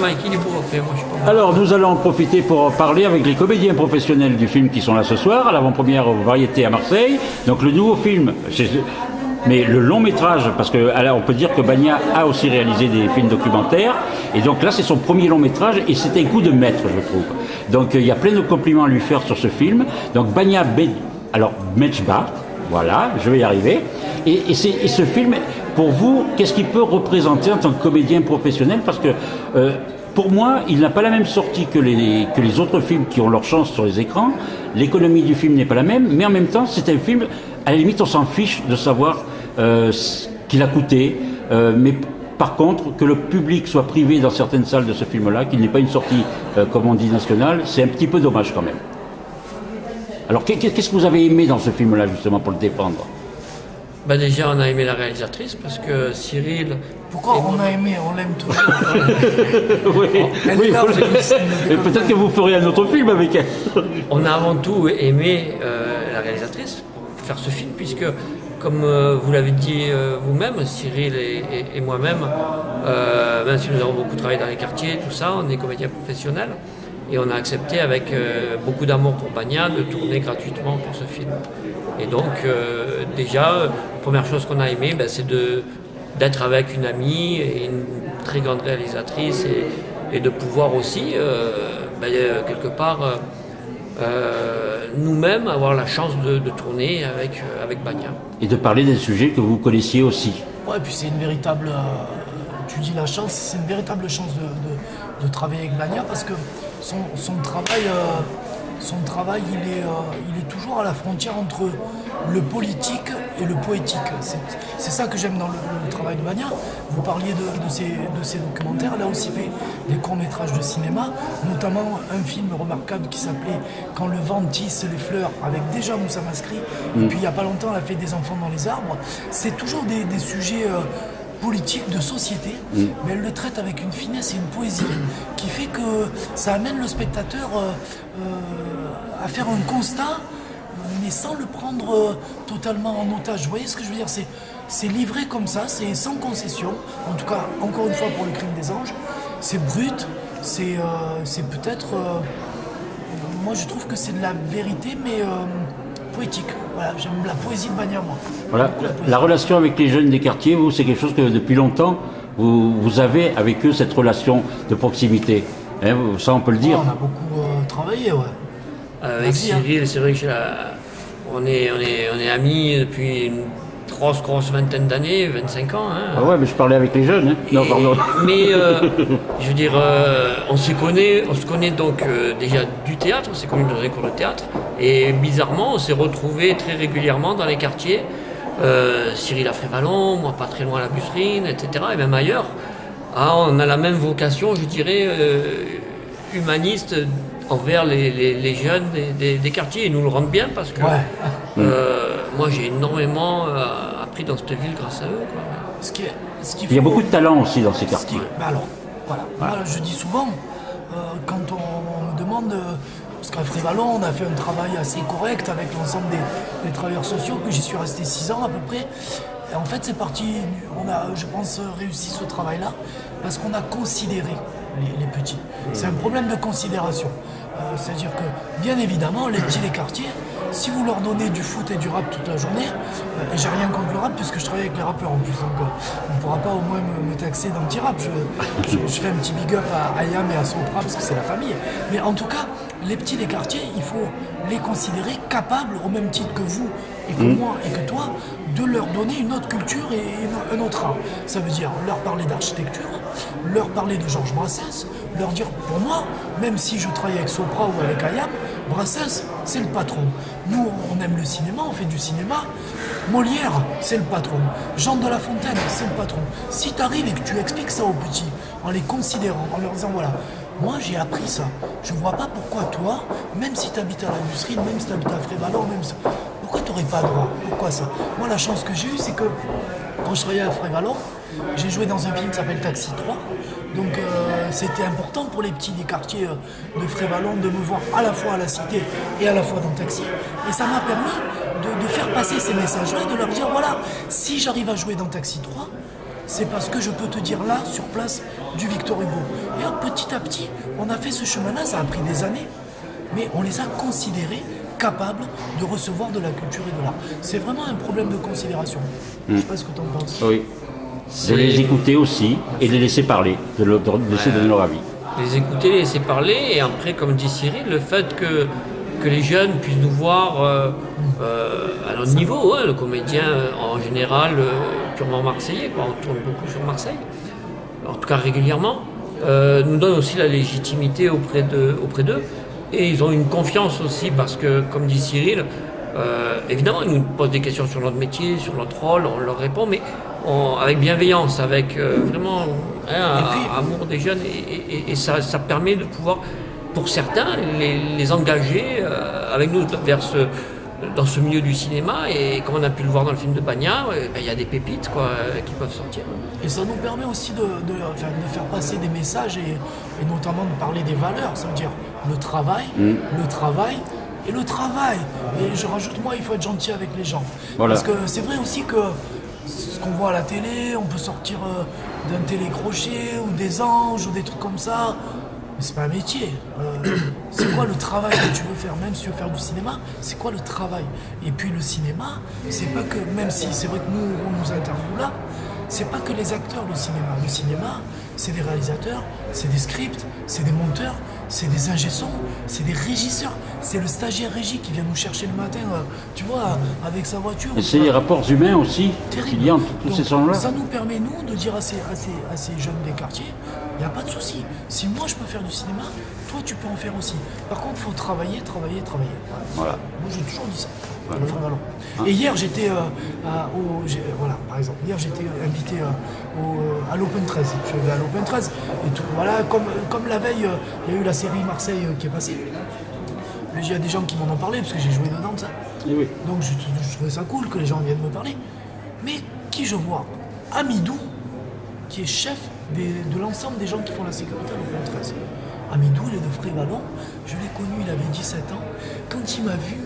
Pas Alors, nous allons en profiter pour parler avec les comédiens professionnels du film qui sont là ce soir, à l'avant-première Variété à Marseille. Donc, le nouveau film, mais le long métrage, parce que on peut dire que Bagna a aussi réalisé des films documentaires, et donc là, c'est son premier long métrage, et c'est un coup de maître, je trouve. Donc, euh, il y a plein de compliments à lui faire sur ce film. Donc, Bagna, alors, Mechba, voilà, je vais y arriver. Et ce film, pour vous, qu'est-ce qu'il peut représenter en tant que comédien professionnel? Parce que euh, pour moi, il n'a pas la même sortie que les, autres films qui ont leur chance sur les écrans. L'économie du film n'est pas la même, mais en même temps, c'est un film, à la limite, on s'en fiche de savoir euh, ce qu'il a coûté. euh, mais par contre, que le public soit privé dans certaines salles de ce film-là, qu'il n'ait pas une sortie, comme on dit, nationale, c'est un petit peu dommage quand même. Alors, qu'est- qu'est-ce que vous avez aimé dans ce film-là, justement, pour le défendre? Bah déjà, on a aimé la réalisatrice parce que Cyril. Pourquoi on a aimé, on l'aime toujours Oui, Elle peut-être que vous ferez un autre film avec elle. On a avant tout aimé euh, la réalisatrice pour faire ce film, puisque, comme euh, vous l'avez dit euh, vous-même, Cyril et, et- et moi-même, euh, même si nous avons beaucoup travaillé dans les quartiers, tout ça, on est comédiens professionnels, et on a accepté avec euh, beaucoup d'amour pour Bagna de tourner gratuitement pour ce film. Et donc, euh, déjà, première chose qu'on a aimé, ben, c'est d'être avec une amie et une très grande réalisatrice et, et de pouvoir aussi, euh, ben, euh, quelque part, euh, nous-mêmes avoir la chance de, de tourner avec, avec Bagna. Et de parler d'un sujet que vous connaissiez aussi. Ouais, puis c'est une véritable. tu dis la chance, c'est une véritable chance de, de- de travailler avec Bagna parce que son, son travail, euh, son travail il, est, euh, il est toujours à la frontière entre le politique et le poétique. C'est c'est ça que j'aime dans le, le travail de Bagna. Vous parliez de, de, ses, de ses documentaires, elle a aussi fait des courts-métrages de cinéma, notamment un film remarquable qui s'appelait Quand le vent tisse les fleurs avec déjà Moussa Mascri. Et puis il n'y a pas longtemps, elle a fait Des enfants dans les arbres. C'est toujours des, des sujets euh, politiques, de société, mais elle le traite avec une finesse et une poésie qui fait que ça amène le spectateur euh, euh, à faire un constat mais sans le prendre euh, totalement en otage. Vous voyez ce que je veux dire? C'est livré comme ça, c'est sans concession. En tout cas, encore une fois pour le crime des anges, c'est brut, c'est euh, peut-être. euh, moi, je trouve que c'est de la vérité, mais euh, poétique. Voilà, j'aime la poésie de Bagna, moi. Voilà. La relation avec les jeunes des quartiers, vous, c'est quelque chose que depuis longtemps, vous, vous avez avec eux cette relation de proximité. Hein, ça, on peut le dire. on a beaucoup euh, travaillé, ouais. Avec Merci, hein. Cyril, c'est vrai que on, est, on, est, on est amis depuis une grosse, grosse vingtaine d'années, 25 ans. hein. Ah ouais, mais je parlais avec les jeunes. hein. Non, Et- pardon. Mais euh, je veux dire, euh, on se connaît, on se connaît donc euh, déjà du théâtre, on s'est connus dans un cours de théâtre, et bizarrement, on s'est retrouvés très régulièrement dans les quartiers. Euh, Cyril à Frévalon, moi pas très loin à la Busserine, etc. Et même ailleurs. Ah, on a la même vocation, je dirais, euh, humaniste envers les, les- les jeunes des, des- des quartiers. Ils nous le rendent bien parce que Ouais. euh, moi j'ai énormément euh, appris dans cette ville grâce à eux. quoi. Ce qui est, ce qu'il Il y a beaucoup de talent aussi dans ces Ce qui- quartiers. bah alors, voilà. Moi, je dis souvent, euh, quand on, on me demande, euh, parce qu'à Frévalon, on a fait un travail assez correct avec l'ensemble des, des travailleurs sociaux, que j'y suis resté six ans à peu près. Et en fait, c'est parti, on a, je pense, réussi ce travail-là, parce qu'on a considéré les, les petits. C'est un problème de considération. Euh, C'est-à-dire que, bien évidemment, les petits des quartiers, si vous leur donnez du foot et du rap toute la journée, euh, et j'ai rien contre le rap puisque je travaille avec les rappeurs en plus, donc euh, on ne pourra pas au moins me, me taxer d'anti-rap. Je, je- je fais un petit big up à Ayam et à Sopra parce que c'est la famille. Mais en tout cas, les petits des quartiers, il faut les considérer capables, au même titre que vous et que moi et que toi, de leur donner une autre culture et un autre art. Ça veut dire leur parler d'architecture, leur parler de Georges Brassens, leur dire, pour moi, même si je travaille avec Sopra ou avec Ayam, Brassens, c'est le patron. Nous, on aime le cinéma, on fait du cinéma. Molière, c'est le patron. Jean de La Fontaine, c'est le patron. Si tu arrives et que tu expliques ça aux petits, en les considérant, en leur disant, voilà, moi j'ai appris ça. Je vois pas pourquoi toi, même si tu habites à Busserine, même si tu habites à Frévalon, même si... Pourquoi tu n'aurais pas droit? Pourquoi ça? Moi, la chance que j'ai eue, c'est que quand je travaillais à Frévalon, j'ai joué dans un film qui s'appelle Taxi 3. Donc euh, c'était important pour les petits des quartiers euh, de Frévalon de me voir à la fois à la cité et à la fois dans Taxi. Et ça m'a permis de, de faire passer ces messages-là, de leur dire voilà, si j'arrive à jouer dans Taxi 3, c'est parce que je peux te dire là, sur place, du Victor Hugo. Et hop, petit à petit, on a fait ce chemin-là, ça a pris des années, mais on les a considérés capables de recevoir de la culture et de l'art. C'est vraiment un problème de considération. Je ne sais pas ce que tu en penses. Oui. De les écouter aussi et de les laisser parler, de, leur- de laisser donner leur avis. les écouter, les laisser parler, et après, comme dit Cyril, le fait que, que les jeunes puissent nous voir euh, euh, à notre niveau, hein, le comédien euh, en général euh, purement marseillais, quoi, on tourne beaucoup sur Marseille, en tout cas régulièrement, euh, nous donne aussi la légitimité auprès de- auprès d'eux, et ils ont une confiance aussi, parce que, comme dit Cyril, euh, évidemment, ils nous posent des questions sur notre métier, sur notre rôle, on leur répond, mais on- avec bienveillance, avec euh, vraiment hein, un- puis- amour des jeunes, et, et- et ça, ça permet de pouvoir, pour certains, les, les engager euh, avec nous vers ce, dans ce milieu du cinéma. Et comme on a pu le voir dans le film de Bagna, euh, ben, il y a des pépites quoi, euh, qui peuvent sortir. Et ça nous permet aussi de, de- enfin, de faire passer des messages et, et notamment de parler des valeurs. Ça veut dire le travail, le travail et le travail. Et je rajoute, moi, il faut être gentil avec les gens. Voilà. Parce que c'est vrai aussi que ce qu'on voit à la télé, on peut sortir euh, d'un télécrochet ou des anges ou des trucs comme ça. Mais c'est pas un métier. Euh, c'est quoi le travail que tu veux faire Même si tu veux faire du cinéma, c'est quoi le travail? Et puis le cinéma, c'est pas que, même si c'est vrai que nous, on nous interviewe là, c'est pas que les acteurs le cinéma. Le cinéma, c'est des réalisateurs, c'est des scripts, c'est des monteurs, c'est des ingé-sons, c'est des régisseurs, c'est le stagiaire régie qui vient nous chercher le matin, euh, tu vois, avec sa voiture. Et c'est les rapports humains aussi qu'il y a entre tous Donc, ces gens-là. Ça nous permet, nous, de dire à ces, à ces, à ces jeunes des quartiers, il n'y a pas de souci. Si moi je peux faire du cinéma, toi tu peux en faire aussi. Par contre, il faut travailler, travailler, travailler. Voilà. Moi j'ai toujours dit ça. Le Ballon. Et hier j'étais euh, j'ai- voilà, par exemple, hier j'étais invité euh, au- à l'Open 13. Je suis allé à l'Open 13 et tout. Voilà, comme, comme la veille, euh, il y a eu la série Marseille euh, qui est passée. Il y a des gens qui m'en ont parlé parce que j'ai joué dedans, ça. Eh oui. Donc je, je trouvais ça cool que les gens viennent me parler. Mais qui je vois? Amidou, qui est chef des- de l'ensemble des gens qui font la sécurité à l'Open 13. Amidou, il est de Frévalon. Je l'ai connu, il avait 17 ans. Quand il m'a vu,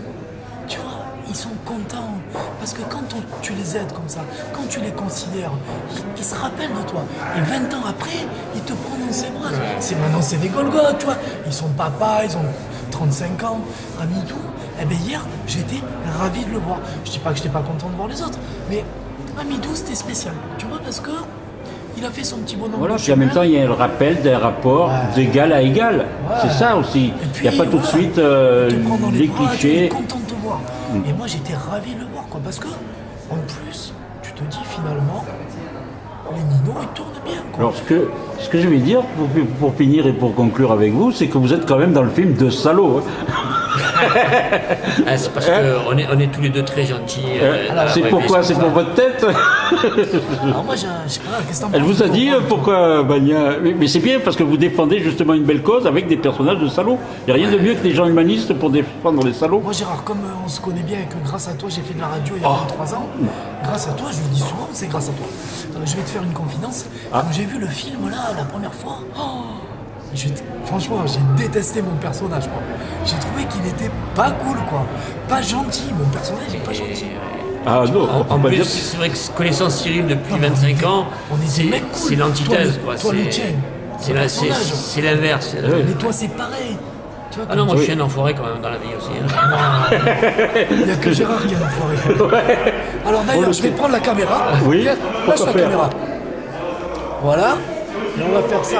tu vois, ils sont contents. Parce que quand on- tu les aides comme ça, quand tu les considères, ils, ils se rappellent de toi. Et 20 ans après, ils te prennent dans ses bras. C'est maintenant, c'est des Golgotes, tu vois. Ils sont papa, ils ont 35 ans. Amidou, eh bien hier, j'étais ravi de le voir. Je dis pas que j'étais pas content de voir les autres, mais Amidou, c'était spécial. Tu vois, parce que il a fait son petit bonhomme. Voilà, puis en même temps, il y a le rappel d'un rapport d'égal à égal. C'est ça aussi. Il n'y a pas tout de suite euh, les bras, clichés. Voir. Et moi, j'étais ravi de le voir, quoi, parce que, en plus, tu te dis finalement, les Nino, ils tournent bien, quoi. Alors, ce que, ce que je vais dire, pour, pour finir et pour conclure avec vous, c'est que vous êtes quand même dans le film de salaud. hein. Ah, c'est parce qu'on est, on est tous les deux très gentils. euh, la c'est pourquoi. C'est pour votre tête Alors moi, je sais pas, qu'est-ce que t'en Elle vous a dit pourquoi Bagna Mais, mais c'est bien parce que vous défendez justement une belle cause avec des personnages de salauds. Il n'y a rien de mieux que des gens humanistes pour défendre les salauds. Moi, Gérard, comme euh, on se connaît bien et que grâce à toi, j'ai fait de la radio il y a Oh. 23 ans, grâce à toi, je le dis souvent, c'est grâce à toi. Euh, je vais te faire une confidence. Ah. Quand j'ai vu le film là, la première fois, oh, je- franchement, j'ai détesté mon personnage. quoi. J'ai trouvé qu'il était pas cool, quoi. Pas gentil, mon personnage est pas gentil. Ah non, En, on peut en pas plus, dire. c'est vrai que connaissant Cyril depuis 25 ans, on est des c'est mecs cool. c'est l'antithèse. Toi, quoi. C'est- tien, C'est le la- c'est- personnage. c'est l'inverse. c'est- Oui. Mais toi, c'est pareil. Tu vois, Ah non, moi je suis un enfoiré quand même dans la vie aussi. hein. Il n'y a que Gérard qui a enfoiré. Alors d'ailleurs, je vais prendre la caméra. Oui, lâche la faire caméra. Voilà. Et on va faire ça.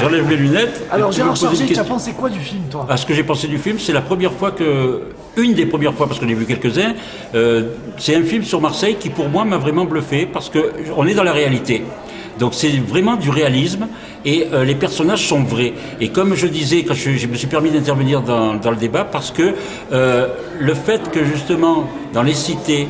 J'enlève mes lunettes. Alors Gérard Chargé, tu as pensé quoi du film, toi? À ce que j'ai pensé du film, c'est la première fois que, une des premières fois, parce que j'ai vu quelques-uns, euh, c'est un film sur Marseille qui pour moi m'a vraiment bluffé parce que on est dans la réalité. Donc c'est vraiment du réalisme et euh, les personnages sont vrais. Et comme je disais, quand je, je me suis permis d'intervenir dans, dans le débat, parce que euh, le fait que justement dans les cités,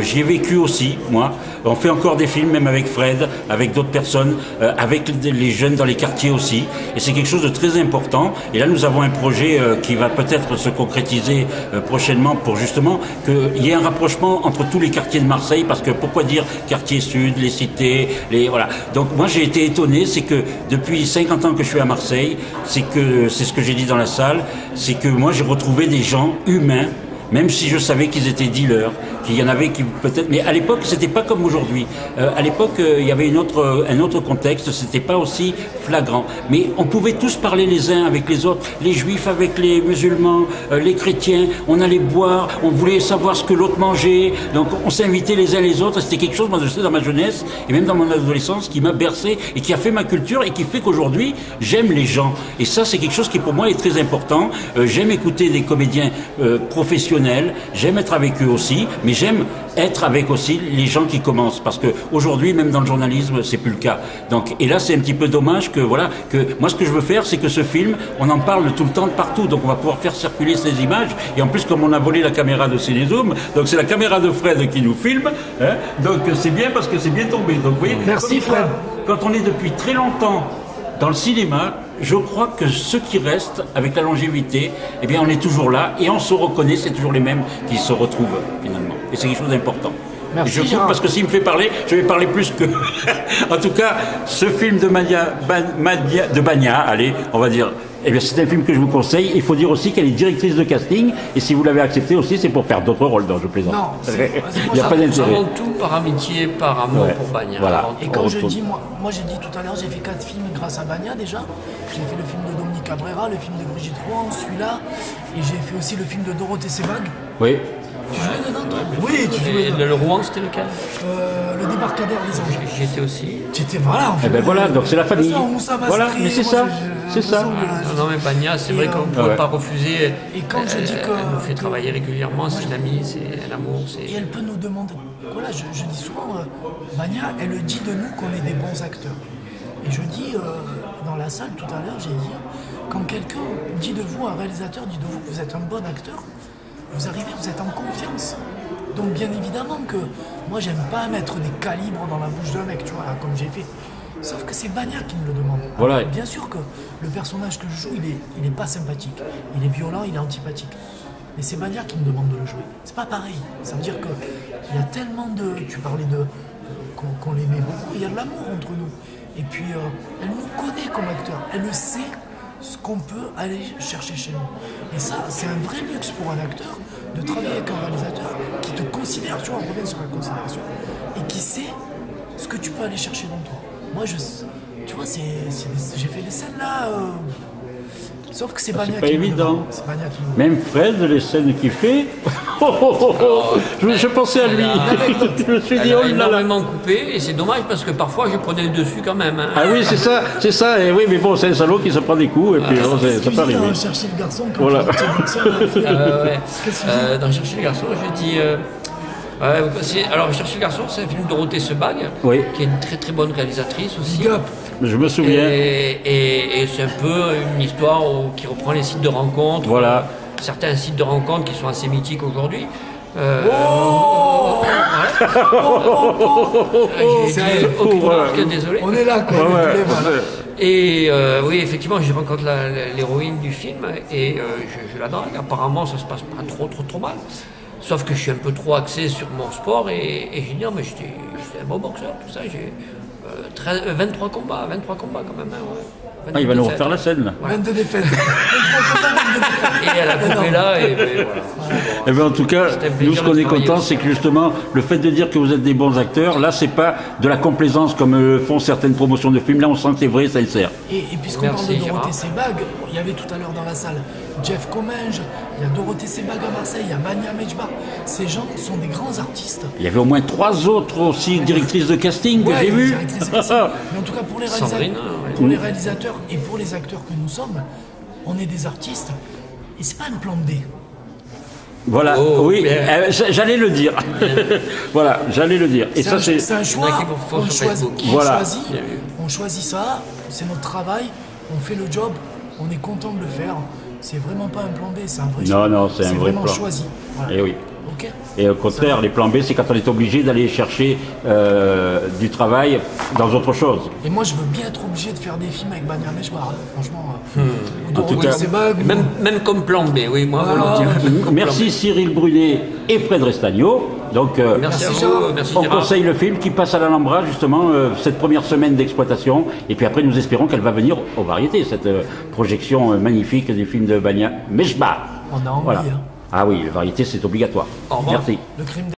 j'y ai vécu aussi, moi, on fait encore des films, même avec Fred, avec d'autres personnes, euh, avec les jeunes dans les quartiers aussi. Et c'est quelque chose de très important. Et là, nous avons un projet euh, qui va peut-être se concrétiser euh, prochainement pour justement qu'il y ait un rapprochement entre tous les quartiers de Marseille. Parce que pourquoi dire quartier sud, les cités, les voilà. Donc moi, j'ai été étonné, c'est que depuis 50 ans que je suis à Marseille, c'est que c'est ce que j'ai dit dans la salle, c'est que moi, j'ai retrouvé des gens humains même si je savais qu'ils étaient dealers, qu'il y en avait qui peut-être. Mais à l'époque, c'était pas comme aujourd'hui. Euh, à l'époque, euh, il y avait autre, un autre contexte. C'était pas aussi flagrant. Mais on pouvait tous parler les uns avec les autres, les juifs avec les musulmans, euh, les chrétiens. On allait boire, on voulait savoir ce que l'autre mangeait. Donc on s'invitait les uns les autres. C'était quelque chose, moi je sais, dans ma jeunesse et même dans mon adolescence, qui m'a bercé et qui a fait ma culture et qui fait qu'aujourd'hui j'aime les gens. Et ça, c'est quelque chose qui pour moi est très important. Euh, j'aime écouter des comédiens euh, professionnels. J'aime être avec eux aussi, mais j'aime être avec aussi les gens qui commencent parce que aujourd'hui même dans le journalisme c'est plus le cas. Donc et là c'est un petit peu dommage que voilà que moi ce que je veux faire c'est que ce film on en parle tout le temps de partout. Donc on va pouvoir faire circuler ces images. Et en plus comme on a volé la caméra de Cinézoom donc c'est la caméra de Fred qui nous filme hein, donc c'est bien parce que c'est bien tombé. Donc vous voyez Merci, Fred. quand on est depuis très longtemps dans le cinéma, je crois que ceux qui restent avec la longévité, eh bien, on est toujours là et on se reconnaît, c'est toujours les mêmes qui se retrouvent finalement. Et c'est quelque chose d'important. Merci, je parce que s'il me fait parler, je vais parler plus que. en tout cas, ce film de Mania, Ban- Mania- de Bania, allez, on va dire. Eh bien, c'est un film que je vous conseille. Il faut dire aussi qu'elle est directrice de casting. Et si vous l'avez accepté aussi, c'est pour faire d'autres rôles. Non, je plaisante. Non, c'est- Il n'y a pas d'intérêt. Avant tout par amitié, par amour Ouais. pour Bagna. Voilà. Et quand je dis, moi, moi j'ai dit tout à l'heure, j'ai fait quatre films grâce à Bagna déjà. J'ai fait le film de Dominique Cabrera, le film de Brigitte Rouen, celui-là. Et j'ai fait aussi le film de Dorothée Sebag. Oui. Tu jouais dedans toi Oui, tu jouais Et dedans. le, Rouen, c'était lequel Euh, le débarcadère des anges. J'y étais aussi. Tu étais voilà. en fait. Eh ben voilà, donc c'est la famille. Ça, Voilà, mais c'est ça, c'est ça. Non, non, mais Bagna, c'est vrai euh, qu'on ne pouvait ouais. pas refuser. Et quand je dis que- Elle nous fait travailler régulièrement, c'est une amie, c'est un amour. c'est- Et elle peut nous demander. Voilà, je, je dis souvent, euh, Mania, elle dit de nous qu'on est des bons acteurs. Et je dis, euh, dans la salle tout à l'heure, j'ai dit, quand quelqu'un dit de vous, un réalisateur dit de vous que vous êtes un bon acteur, vous arrivez, vous êtes en confiance. Donc bien évidemment que moi j'aime pas mettre des calibres dans la bouche d'un mec, tu vois, comme j'ai fait. Sauf que c'est Bania qui me le demande. Voilà. Bien sûr que le personnage que je joue, il est, il est pas sympathique. Il est violent, il est antipathique. Mais c'est Bania qui me demande de le jouer. C'est pas pareil. Ça veut dire que il y a tellement de. Tu parlais de. qu'on qu'on l'aimait beaucoup. Il y a de l'amour entre nous. Et puis, euh, elle nous connaît comme acteur. Elle le sait ce qu'on peut aller chercher chez nous. Et ça, c'est un vrai luxe pour un acteur de travailler avec un réalisateur qui te considère, tu vois, on revient sur la considération, et qui sait ce que tu peux aller chercher dans toi. Moi, je, tu vois, j'ai fait des scènes là. euh, sauf que c'est Ah, pas le évident. Même Fred, les scènes qu'il fait, oh, oh, oh, je, je pensais à lui. je me suis dit, oh là. énormément coupé et c'est dommage parce que parfois je prenais le dessus quand même. hein. Ah oui, c'est ça, c'est ça. Et oui, mais bon, c'est un salaud qui se prend des coups, et puis c'est- ça peut Excusez, arriver. hein, chercher le garçon quand Voilà. le garçon. Euh, ouais. Euh, dans Chercher le garçon, je dis. euh, c'est- alors, Chercher le garçon, c'est un film de Dorothée Sebag, Oui. qui est une très très bonne réalisatrice aussi. Je me souviens. Et, et- et c'est un peu une histoire où- qui reprend les sites de rencontres. Voilà. Certains sites de rencontres qui sont assez mythiques aujourd'hui. Euh, Oh euh, marque, désolé. On est là, quoi. Ouais. Et euh, oui, effectivement, je rencontre l'héroïne du film et euh, je, je la drague. Apparemment, ça se passe pas trop, trop, trop mal. Sauf que je suis un peu trop axé sur mon sport et, et j'ai dit, non, mais j'étais un bon boxeur, tout ça. J'ai euh, 13 euh, 23 combats, 23 combats quand même. hein, ouais. Ah, il va nous 22 refaire la scène, là. 22 défaites. 23 combats, 22 défaites. Et elle a coupé là et ben, voilà. Eh bien, en tout cas, nous, ce qu'on est content, c'est que justement, le fait de dire que vous êtes des bons acteurs, là, c'est pas de la complaisance comme euh, font certaines promotions de films. Là, on sent que c'est vrai, sincère. Et, et puisqu'on parle de Dorothée. Sebag, il y avait tout à l'heure dans la salle Jeff Comminges, il y a Dorothée Sebag à Marseille, il y a Mania Mejbar. Ces gens sont des grands artistes. Il y avait au moins trois autres aussi directrices de casting que Ouais, j'ai vues. Mais en tout cas, pour les, réalisa- Sandrine, ouais. pour les réalisateurs et pour les acteurs que nous sommes, on est des artistes. Et c'est pas un plan B. Voilà, Oh, oui, euh, j'allais le dire. voilà, j'allais le dire. Et C'est ça, un, c'est. un choix. Font On Voilà. choisit, on choisit ça, c'est notre travail, on fait le job, on est content de le faire. C'est vraiment pas un plan B, c'est un vrai Non, choix. non, c'est un vrai vraiment plan. choisi. Voilà. Eh oui. Et au contraire, les plans B, c'est quand on est obligé d'aller chercher euh, du travail dans autre chose. Et moi, je veux bien être obligé de faire des films avec Banya Meshbar, hein. franchement. euh, En tout cas, ou- Même, même comme plan B, oui, moi, Ah, volontiers. Merci. Cyril Brunet et Fred Restagno. Donc, euh, Merci à vous, merci on conseille le film qui passe à l'Alhambra, justement, euh, cette première semaine d'exploitation. Et puis après, nous espérons qu'elle va venir aux variétés, cette euh, projection euh, magnifique des films de Bania Meshbar. On a envie, Voilà. hein. Ah oui, la variété, c'est obligatoire. Au revoir. Merci. Le crime